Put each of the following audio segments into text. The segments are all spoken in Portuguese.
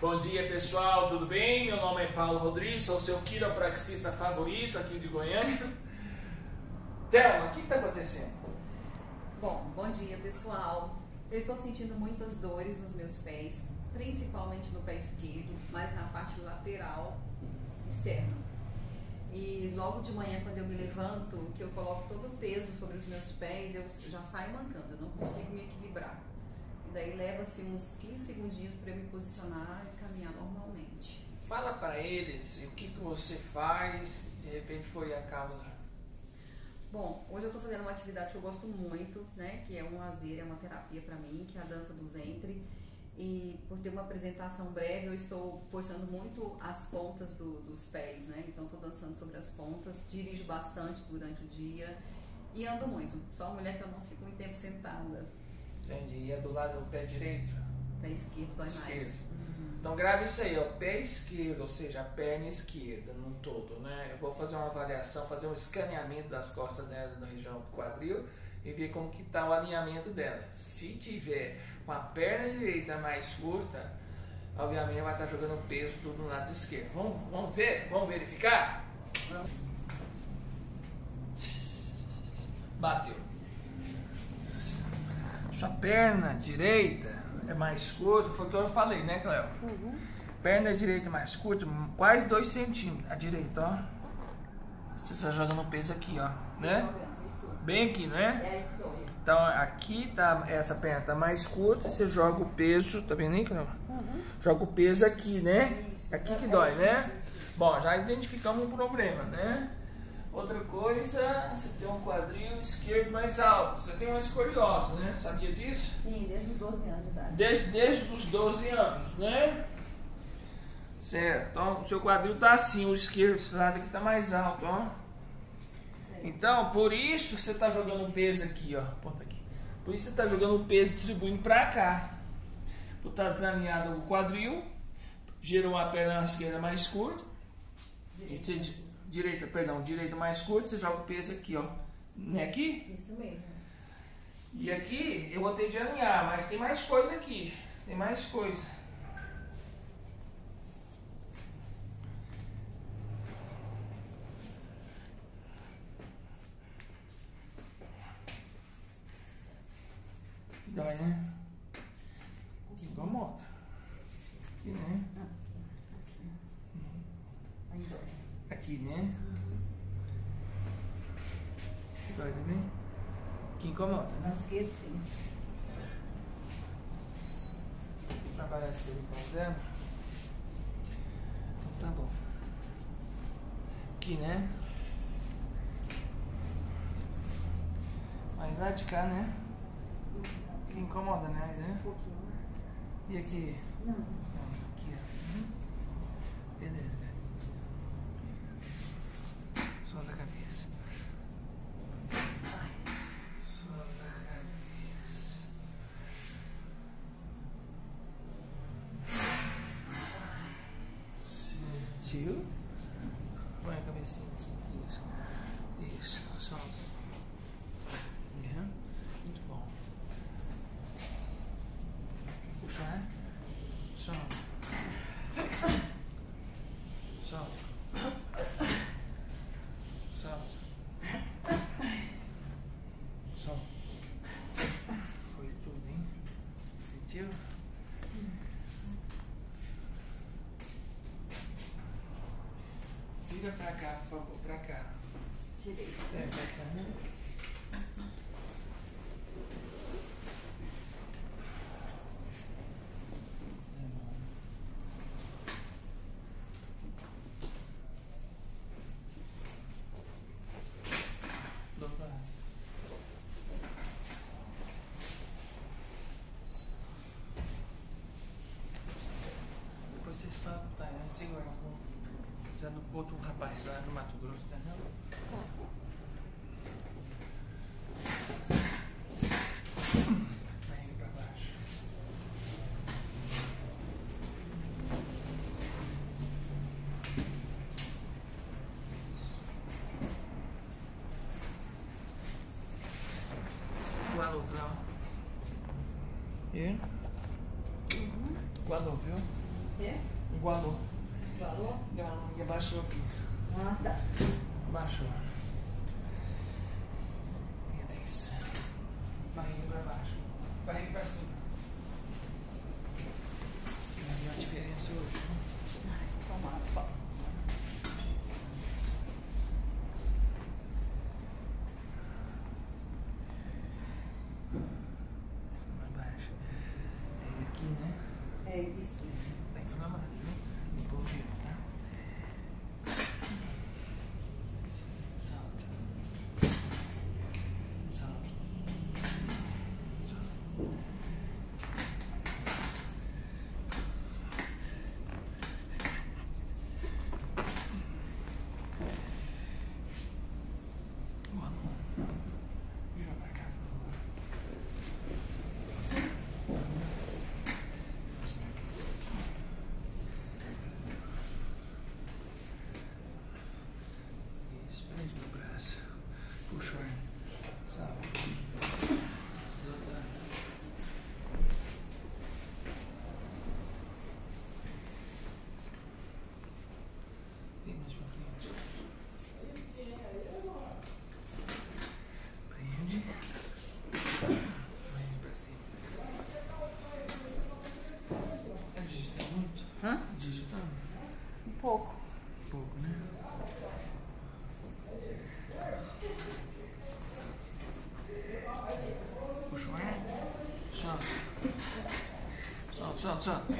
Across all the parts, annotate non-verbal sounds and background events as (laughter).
Bom dia pessoal, tudo bem? Meu nome é Paulo Rodrigues, sou seu quiropraxista favorito aqui de Goiânia. Thelma, o que está acontecendo? Bom, bom dia pessoal. Eu estou sentindo muitas dores nos meus pés, principalmente no pé esquerdo, mas na parte lateral externa. E logo de manhã, quando eu me levanto, que eu coloco todo o peso sobre os meus pés, eu já saio mancando, eu não consigo me equilibrar. Daí leva-se uns 15 segundinhos para eu me posicionar e caminhar normalmente. Fala para eles o que, que você faz, de repente foi a causa. Bom, hoje eu estou fazendo uma atividade que eu gosto muito, né? Que é um lazer, é uma terapia para mim, que é a dança do ventre. E por ter uma apresentação breve, eu estou forçando muito as pontas do, dos pés, né? Então estou dançando sobre as pontas, dirijo bastante durante o dia e ando muito. Sou uma mulher que eu não fico muito tempo sentada. Entendi. E é do lado do pé direito? Pé esquerdo dói esquerdo. mais. Uhum. Então grave isso aí, ó, pé esquerdo, ou seja, a perna esquerda no todo, né? Eu vou fazer uma avaliação, fazer um escaneamento das costas dela na região do quadril e ver como que está o alinhamento dela. Se tiver com a perna direita mais curta, obviamente vai estar tá jogando peso tudo no lado esquerdo. Vamos, vamos ver? Vamos verificar? Bateu. Sua perna direita é mais curta, foi o que eu falei, né, Cléo? Uhum. Perna direita mais curta, quase 2 centímetros. A direita, ó. Você está jogando peso aqui, ó. Né? Bem aqui, né? Então aqui tá, essa perna tá mais curta, você joga o peso, tá vendo aí, Cléo? Uhum. Joga o peso aqui, né? Aqui que dói, né? Bom, já identificamos um problema, né? Outra coisa, você tem um quadril esquerdo mais alto. Você tem uma escoliose, né? Sabia disso? Sim, desde os 12 anos de idade. Desde, desde os 12 anos, né? Certo. Então, o seu quadril tá assim, o esquerdo, esse lado aqui tá mais alto, ó. Certo. Então, por isso que você tá jogando peso aqui, ó. Ponta aqui. Por isso que você tá jogando peso distribuindo pra cá. Por estar tá desalinhado o quadril, gerou uma perna esquerda mais curta. E você direita, perdão, direita mais curto, você joga o peso aqui, ó. Né aqui? Isso mesmo. E aqui eu vou ter de alinhar, mas tem mais coisa aqui. Tem mais coisa. Dói, né? Que incomoda. Aqui, né? aqui, né? Dói também? Que Esquerdo, sim. Trabalhar esse silicone dela. Então tá bom. Aqui, né? Mas lá de cá, né? Que incomoda, né? né? Um pouquinho. E aqui? Não. Aqui, ó. Uhum. Beleza. Sentiu? Põe a cabecinha assim. Isso. Isso. Solta. Uhum. Muito bom. Puxar. Solta. Solta. Solta. Solta. Foi tudo, hein? Sentiu? Vira pra cá, por favor, pra cá. Direito. É, né? Depois vocês falam, tá? Segura. É do outro rapaz lá no Mato Grosso, né? Vai pra baixo. Igualou, Clau. E? Igualou, viu? quê? Igualou. E abaixou aqui. Ah, tá. Abaixou. E isso. Barriga pra baixo. Barriga pra cima. Vai ver a diferença hoje. né? Tomara. Mais baixo. É aqui, né? É isso, 박수.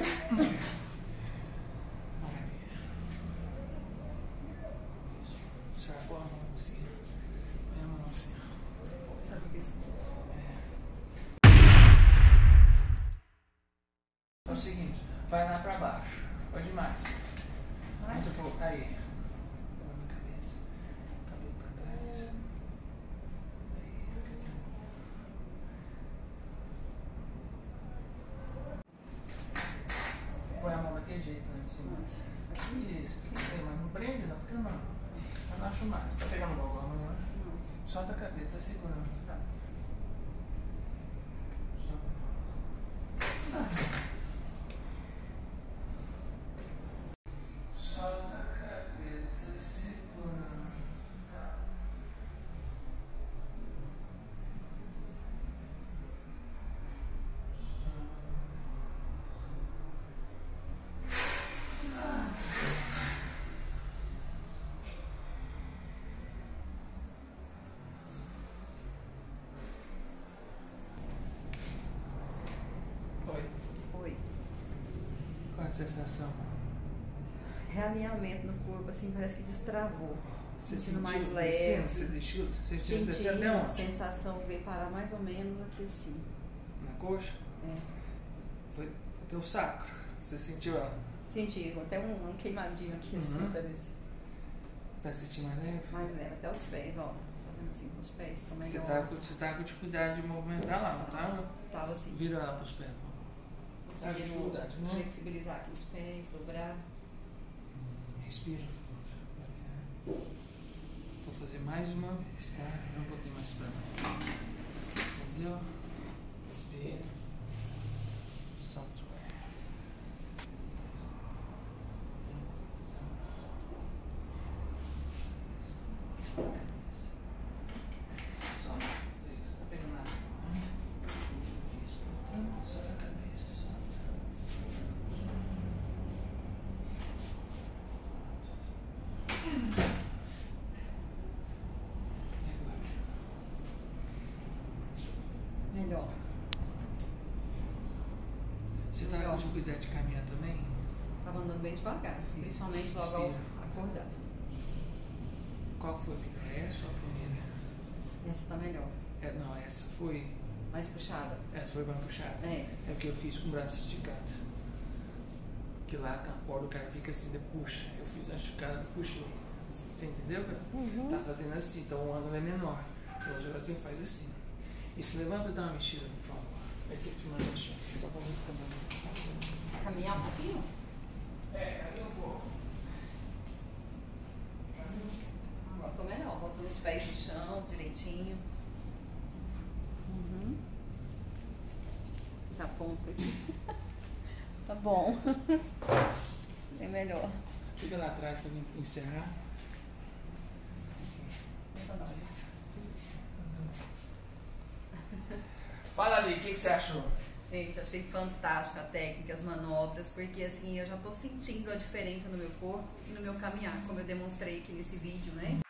Sim, mas não prende não, porque não. Eu não acho mais. Tá pegando logo a mão, né? Solta a cabeça, tá segurando. Tá. Solta a mão. Solta a cabeça, segura. Oi, Oi. qual é a sensação? Realinhamento no corpo, assim, parece que destravou. Você Sentindo mais sentiu leve. Você deixou? Você sentiu descer Senti até a onde? sensação veio parar mais ou menos aqui assim. Na coxa? É. Foi, foi teu sacro. Você sentiu ela? Senti até um, um queimadinho aqui assim, Uhum. parece. Tá sentindo mais leve? Mais leve, até os pés, ó. Fazendo assim com os pés também. Você tá, com, você tá com dificuldade de movimentar lá, não tava? Tava assim. Vira lá pros pés, Conseguindo dificuldade, né? flexibilizar aqui os pés, dobrar. Respira fundo. Vou fazer mais uma vez, tá? Um pouquinho mais pra lá. Entendeu? Respira. Solta o ar. Tranquilo, tá? Solta. Isso. Tá pegando nada. né? Isso. Tranquilo. Solta a cabeça. Solta. E agora? Melhor. Você tá com dificuldade de caminhar também? Tava andando bem devagar, Isso. principalmente logo ao Respira. acordar. Qual foi a primeira? Essa ou a primeira? Essa tá melhor. É, não, essa foi. Mais puxada. Essa foi mais puxada. É. É que eu fiz com o braço esticado. Que lá com a corda o cara fica assim, puxa. Eu fiz a esticada, puxei. Você entendeu, cara? Uhum. Tá fazendo assim, então o ângulo é menor. Eu já assim faz assim. E se levanta e dá uma mexida, você no chão. Caminhar um pouquinho? É, ali um pouco. Agora tô melhor. Botando os pés no chão, direitinho. Uhum. Fiz a ponta aqui. (laughs) tá bom. (laughs) É melhor. Fica lá atrás pra encerrar. Fala ali, o que, que você achou? Gente, achei fantástica a técnica, as manobras, porque assim eu já tô sentindo a diferença no meu corpo e no meu caminhar, como eu demonstrei aqui nesse vídeo, né?